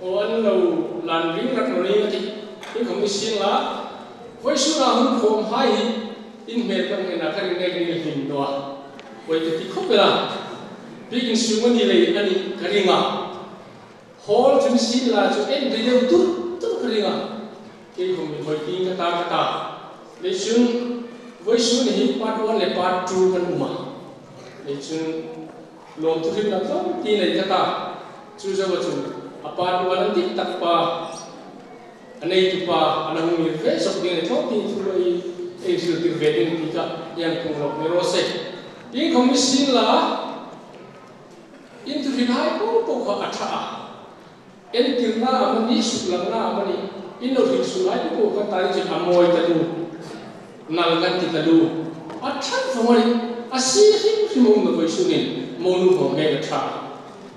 Ô anh lâu làn ring rắc rồi thì cái không biết xin lá. Với số nào không khom hai, in mệt bằng người nào cái này cái này hình đó với cái thì không phải là bigin sumani lei, ani karinga hol chun sin la chu en de deu tu tu karinga ke hum mi hoi ta cái ta. Le chun, voi chúng hi part 1 le part 2 kan uma le chun lom tu him na to ti le kata chu za wa chun, a part 1 an tik tak pa. Anei tu pa anang mi ve sok ding le thok ti chu loi e sil ti ve ding ti ka yan kung lok ni ro se. Sẽ khom mi sin la là into hinai ko ko ka atha el kirna amani sulana amani ino hin sulai ko ka tari je amoi tadu nalgan ti tadu atha thomari asi hin himong na koi sunin monu ko me atha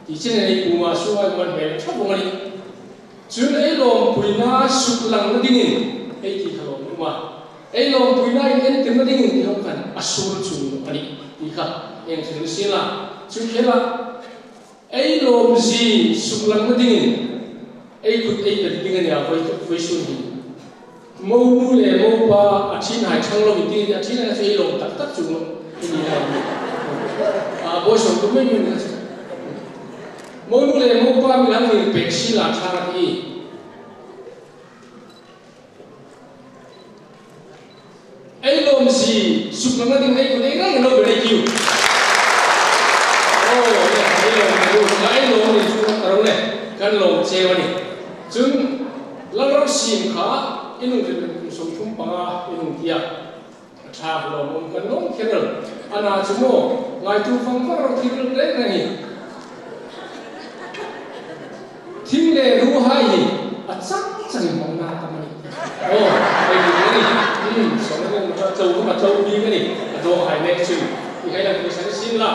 ti chen ni ku ma suwa ko me atha thomari chun ei lom puina suklang na dingin ei ki thalo ma ei lom puina en tim na dingin ti hokan asur chu ani ti ka en chun sila chu khela ai lo msi sung lang na dingin ai kut ai per d i n g a n ya koi koi sun hi mo mu le mo pa a chin hai chang lo dingin a chin hai sai lo tak tak chung lo ni ha a bo shon tu me ni mo mu le mo pa mi lang ni pe si la cha ki ai nom si sung lang na dingin ai kut ai lang lo be ki kan lo che wa ni chung lang ro sim kha inung ke kum som thum pa inung tia tha lo mom kan long kherel ana chumo ngai tu phang pa ro thil le na ni thing le ru hai hi a chak chang mong na ta mani oh ai ni ni hm so ne ma chau ma chau bi ni do hai ne chu ni kai la ku san sin la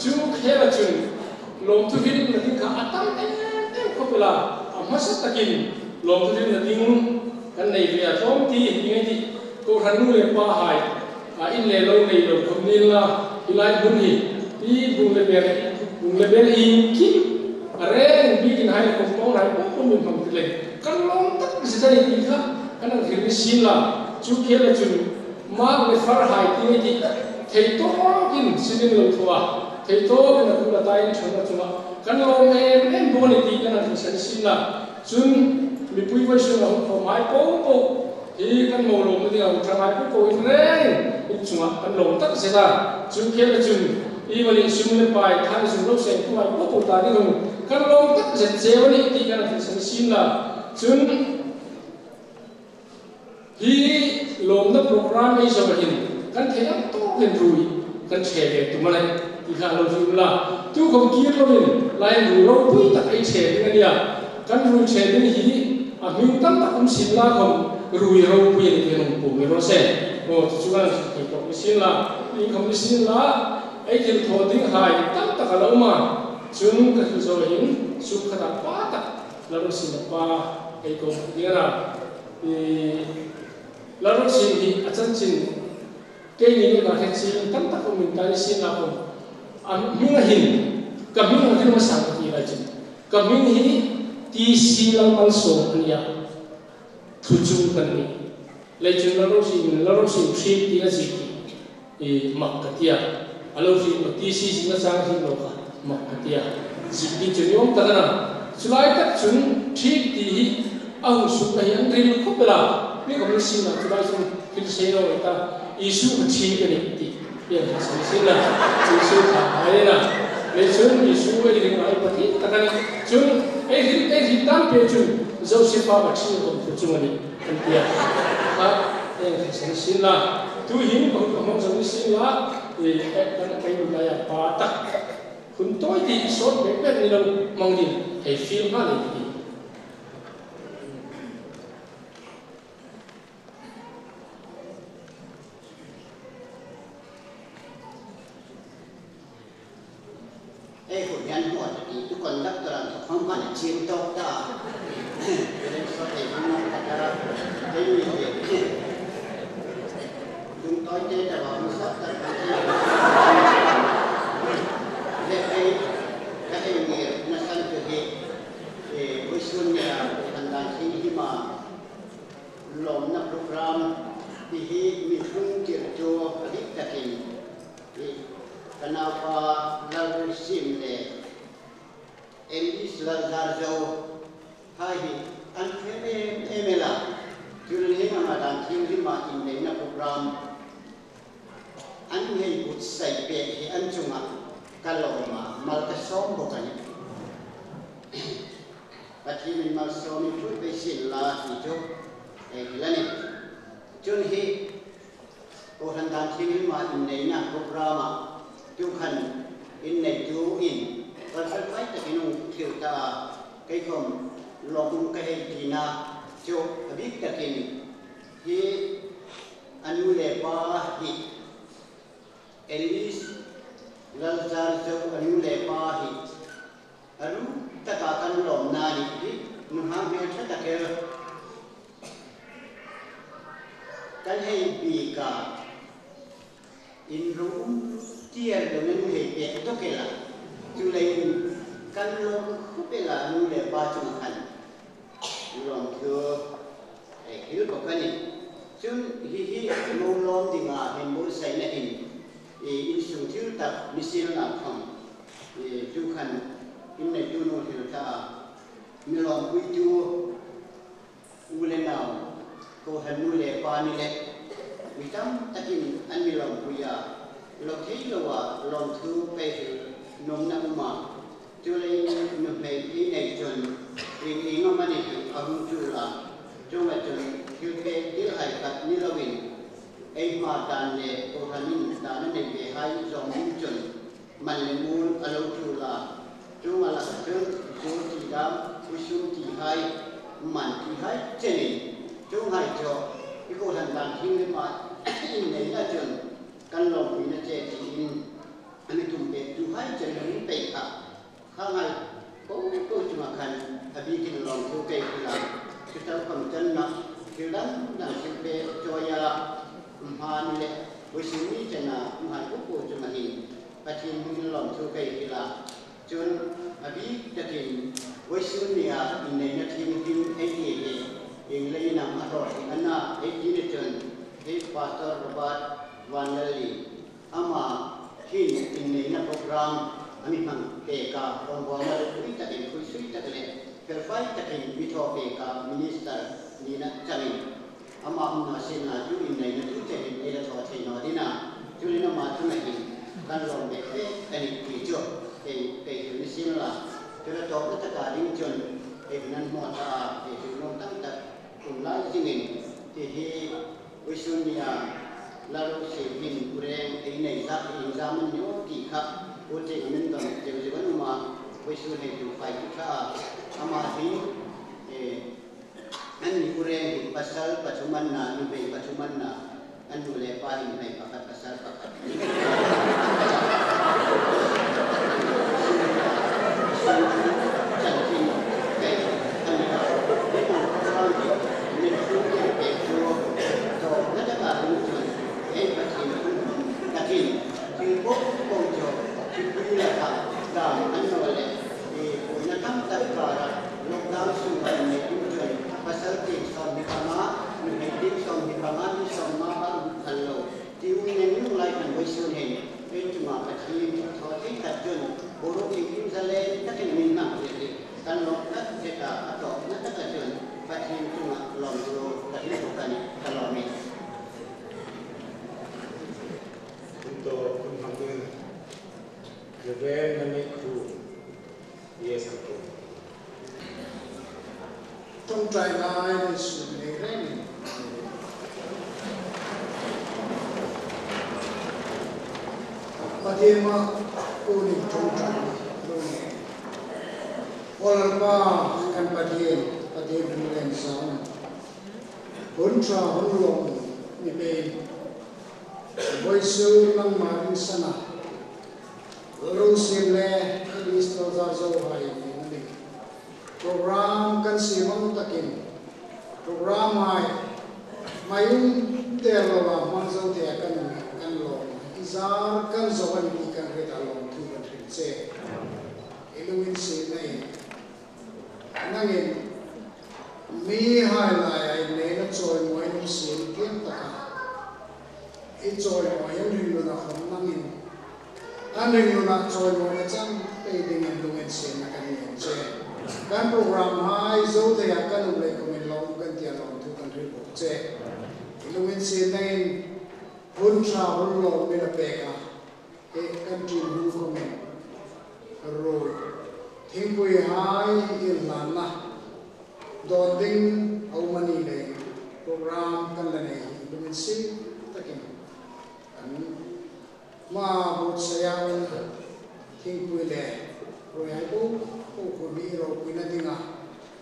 chu khela chu lom tu hin na ding kha atam em em ko pela amasa takin lom tu na ding kan nei ria thom ti ngai ti ko ran le pa hai a in le lo nei lo khom ni la ilai bun hi ti bung le ber bung le ber hi ki are bi kin hai ko ko rai ko ko min pham le kan long tak si ta ni kha kan ang hir ni sin la chu khe la chu ma le far hai ti ngai ti thei to kin sidin lo thua. Thei to na ku la tai chon na chunga kan lo em em muốn ni ti kan ang san sin la chun mi pui vai su la ko mai po po hi kan mo lo mo dia tra mai po po in ren in chunga kan lo tak se da chu khe la chun i wali sum le pai tha ni sum lo se ku mai po po ta ni hong kan lo tak se che wa ni ti kan ang san sin la chun hi lom na program ei sa hin kan the am to ken rui kan che le tu ma kha lo ju la tu ko ki lo min lai ru ro pui ta ai che ni nia kan ru che ni hi a mi tam ta kum sin la ko ru ro pui ni ke no pu mi ro se o tu chu kan ki ko mi sin la. Ni ko mi sin la ai ke tho ding hai tam ta ka lo ma chung ka su so hin su kha ta pa ta la ro sin pa ai ko ni ra lalu sini acan sin gì ni na xin? Sin tam của mình ta đi xin là không? Am minga hin ka minga hin ma sang ti la chin ka min hi ti si lang man so nia thu chu kan ni le chin lalu sin lalu sin shi ti na si e mak ka tia alo si ti si si na sang si lo ka mak ka tia si ti chen yom ta na sulai tak chun thi ti hi ang su na yan ril ko pela mi ko mi sin na tu ba sun se no ta isu ko chi ke ni ti pa hin ko ko mo zo sin la e e kan ka ni la ya pa ta kun toi ti so ni lo mong ni e feel ma ni ti ai hụt nhân hụt thì tu còn đắc tờ không phải là chiếm tốt ta cho nên có thể không nói thật ra cái nguy hiểm chúng tôi chế là bọn sắp tất cả cái cái cái cái nghiệp nó sanh từ cái thì với xuân nhà thành đàn sinh khi mà lộn nó program thì mình không chịu cho biết thì cái nào có lâu xin để lazar jo hai an kene emela jurun he ma dan tim ri in le na program an he but sai pe he an chunga kaloma mal ka som bo kani pati min mal som mi tu be sin la hi jo e lani chun hi ko han dan tim ri in le na program chú khẩn, in này chú in. perfect in Kilta, Kakum, Lokumke, Dina, Jo, a big takin. He a new labor he. Elvis Lazar took a new labor he. A room the Katan Lom Nani, Muhammad Shatakir. Tell him, be God. In rum dear, the moon, he took it. julai kalau kupela nule baca makan jurang tu eh kiri kau kan ni sun hihi nolong di ngah hembur saya nak in eh insung tu tak misil nak kong eh tu kan ini tu no tu tak milong kui tu ule nau kau henule pani le Witam takin an milong kuya, lo thi lo wa long tu pe nom na ma tu le no pe i ne chon i i no ma ni a hu chu la chu ma chon chu pe ti hai pat ni la win ai ma dan ne o han ni da na ne be hai zong ni chon man le mu a lo chu la chu ma la chu chu ti da ku chu ti hai man ti hai che ni chu hai cho i ko han dan thing le ma in nei na chon kan lo ni na che ti in Anatumbet Tuhan jangan teka. Hangal kau kau cuma kan abi kini long kau kau hilang. Kita kau jangan hilang dan sampai coya umpan le. Wisini jangan umpan kau kau cuma ni. Patin kini long kau kau hilang. Jun abi jadi wisini ya ini nanti mungkin ini ini. Yang lain nama roh, anak, ini tuan, ini pastor, rabat, wanali, ama khi tình lý là program ami mang peka from Burma kui ta ken kui sui ta ken per fai ta ken vitho peka minister ni na chamin ama hunna sin na ju in nei na tu te ken ela tho thei no dina ju ni na ma tu na ken kan rom be pe ken kui jo pe pe ju ni sin la pe la to ta ka ding chon pe nan mo ta pe ju no tam ta kun lai jingin ti hi wisuniya ลาโรเซบินอุเรงไอในซักอินซามันโยตีครับโอเจงมินตันเจวเจวันมาวิสุเฮตุไฟทุชาอามาหิเออันกุเรงหิปัสสัลปัจจุบันนาลุเบปัจจุบันนาอันดูเลปาหินในปักปัสสัลปักปัสสัล ที่จึงพบโกงโจจึงมีหลักฐานได้อันนั้นเลยมีคุณธรรมตัดกรา lockdown sumpah ini juga pasal tik som di pama mengetik som di pama di som ma ba kallo tiu ne ni mulai kan boi sun he ne cuma kecil to ti kat jun boro ti kim sale tak ni na ti ti kan lo nak jeka atau nak tak jun pasien cuma lom lo tak ni bukan kalau ni 또 방금 레벨넘이크 예상도 좀 드라이브 있습니다. 아디마 우리 좀 올바 캠바디에 아디에 빌렌사 본차 홀로 이메일 boy su lang ma rin sana ro sim le kristo za zo hai ni ni program kan si mong takin program hai mayung te lo ba man zo te kan kan lo izar kan zo ban ni kan re ta lo tu ba rin se iluin si nei nangin mi hai lai ai ne na choi moi ni si kiam ta ka i choi moi yang rin na khom nangin an rin na choi moi na chang pe ding en dung en sin na kan yen che kan program hai zo te ya kan u le ko min lo kan tia lo tu kan ri bo che i lu en sin nangin hun tra hun lo mi na pe ka e kan tin hu ko rồi thiên quy hai yên lan na don ding au mani le program kan la nei lumin si takin an ma sayang thiên quy le rồi ai bu ko ko mi ro quy na dinga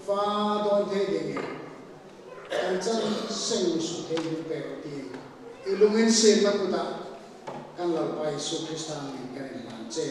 fa don the ding kan chan seng su the yu pe ro ti ilumin si na puta kan la pai su kristan kan lan che